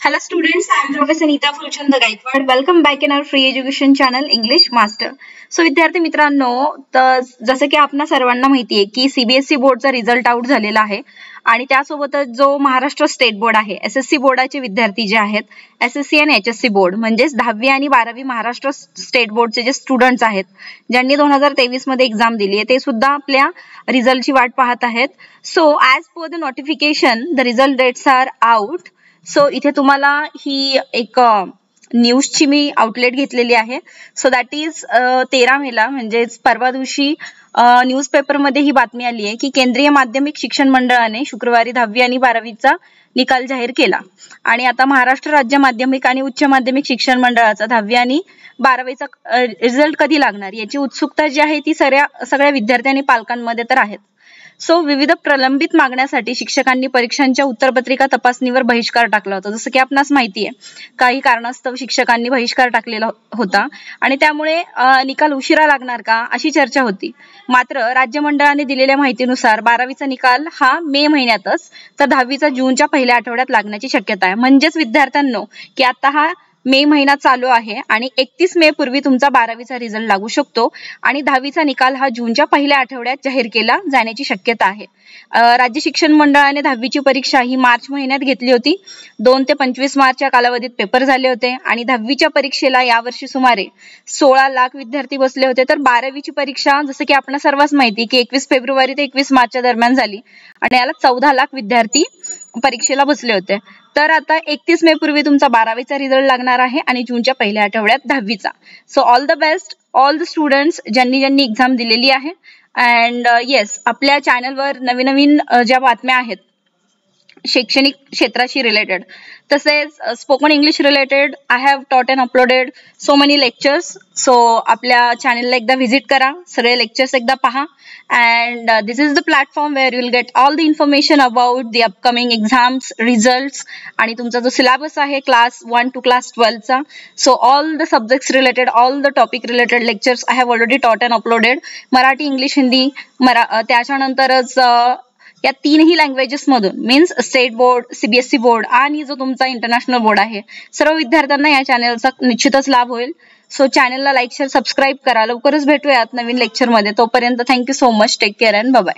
Hello students, I am Professor Neeta Fulchand Gaikwad. Welcome back in our free education channel English Master. So विद्यार्थी मित्रांनो तर जसं की आपण सर्वांना माहिती आहे की सीबीएसई बोर्डचा रिझल्ट आउट झालेला आहे आणि त्यासोबतच जो महाराष्ट्र स्टेट बोर्ड आहे एस एस सी बोर्डाचे विद्यार्थी जे आहेत एस एस सी आणि एच एस सी बोर्ड म्हणजेच दहावी आणि बारावी महाराष्ट्र स्टेट बोर्डचे जे स्टुडंट्स आहेत ज्यांनी दोन हजार तेवीसमध्ये एक्झाम दिली आहे ते सुद्धा आपल्या रिझल्टची वाट पाहत आहेत so as per the notification the result dates are out so इथे तुम्हाला ही एक न्यूजची मी आउटलेट घेतलेली आहे. सो दॅट इज तेरा मेला म्हणजेच परवा दिवशी न्यूजपेपरमध्ये ही बातमी आली आहे की केंद्रीय माध्यमिक शिक्षण मंडळाने शुक्रवारी दहावी आणि बारावीचा निकाल जाहीर केला. आणि आता महाराष्ट्र राज्य माध्यमिक आणि उच्च माध्यमिक शिक्षण मंडळाचा दहावी आणि बारावीचा रिझल्ट कधी लागणार? याची उत्सुकता जी आहे ती सगळ्या सगळ्या विद्यार्थी आणि पालकांमध्ये तर आहेत सो विविध प्रलंबित मागण्यासाठी शिक्षकांनी परीक्षांच्या उत्तरपत्रिका तपासणीवर बहिष्कार टाकला होता. जसं की आपणास माहिती आहे काही कारणास्तव शिक्षकांनी बहिष्कार टाकलेला होता. आणि त्यामुळे निकाल उशिरा लागणार का अशी चर्चा होती. मात्र राज्य मंडळाने दिलेल्या माहितीनुसार बारावीचा निकाल हा मे महिन्यातच तर दहावीचा जूनच्या पहिल्या आठवड्यात लागण्याची शक्यता आहे. म्हणजेच विद्यार्थ्यांनो की आता हा मे महिना चालू आहे आणि एकतीस मे पूर्वी तुमचा बारावीचा रिझल्ट लागू शकतो. आणि दहावीचा निकाल हा जूनच्या पहिल्या आठवड्यात जाहीर केला जाण्याची शक्यता आहे. राज्य शिक्षण मंडळाने दहावीची परीक्षा ही मार्च महिन्यात घेतली होती. दोन ते पंचवीस मार्चच्या कालावधीत पेपर झाले होते आणि दहावीच्या परीक्षेला यावर्षी सुमारे सोळा लाख विद्यार्थी बसले होते. तर बारावीची परीक्षा जसं की आपण सर्वांस माहिती की एकवीस फेब्रुवारी ते एकवीस मार्चच्या दरम्यान झाली आणि याला चौदा लाख विद्यार्थी परीक्षेला बसले होते. तर आता एकतीस मे पूर्वी तुमचा बारावीचा रिझल्ट लागणार आहे आणि जूनच्या पहिल्या आठवड्यात दहावीचा. So all the best all the students ज्यांनी ज्यांनी एक्झाम दिलेली आहे. अँड येस uh, आपल्या चॅनलवर नवीन नवीन uh, ज्या बातम्या आहेत शैक्षणिक क्षेत्राशी रिलेटेड तसेच spoken English related I have taught and uploaded so many lectures so आपल्या चॅनलला एकदा व्हिजिट करा. सगळे लेक्चर्स एकदा पहा. And this is the platform where will get all the information about the upcoming exams results आणि तुमचा जो सिलेबस आहे class one two class ट्वेल्थचा so all the subjects related all the topic related lectures I have already taught and uploaded Marathi English Hindi मरा त्याच्यानंतरच या तीनही languages मधून means state board CBSE board आणि जो तुमचा इंटरनॅशनल बोर्ड आहे सर्व विद्यार्थ्यांना या चॅनलचा निश्चितच लाभ होईल. सो चॅनलला लाईक शेअर सबस्क्राईब करा. लवकरच भेटूयात नवीन लेक्चरमध्ये तोपर्यंत thank you so much take care and bye